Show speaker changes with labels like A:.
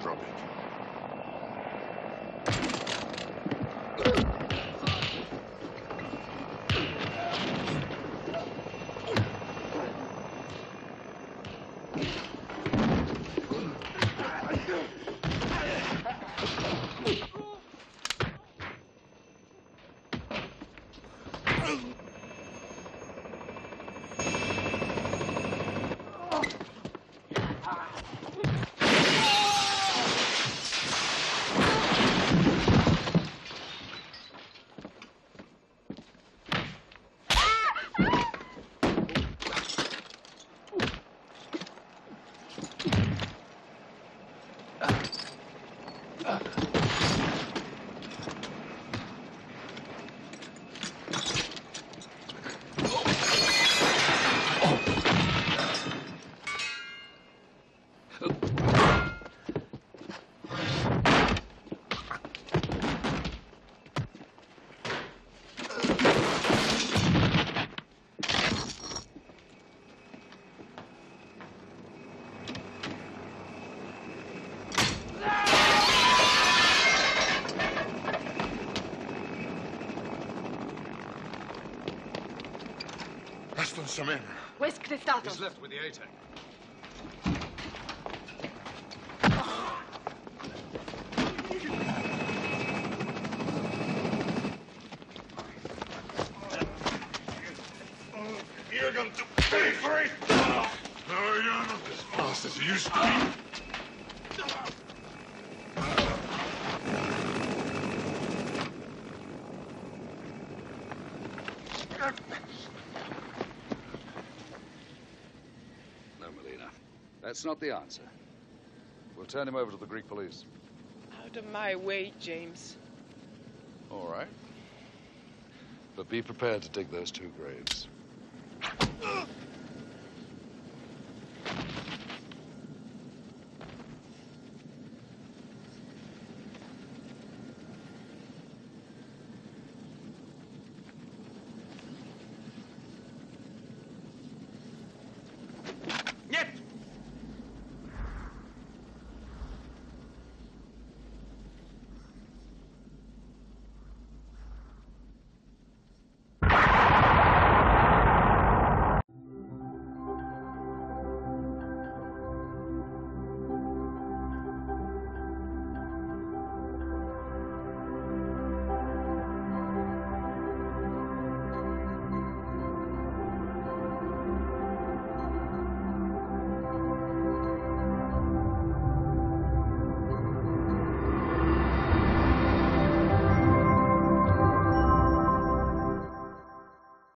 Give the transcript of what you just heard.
A: Drop it. Ha, ha, ha. Aston Shaman.
B: Where's Kristatos?
C: He's left with the ATAC.
A: You're going to pay for it! No, you're not as fast as you used to be.
C: No, That's not the answer. We'll turn him over to the Greek police.
D: Out of my way, James.
C: All right. But be prepared to dig those two graves.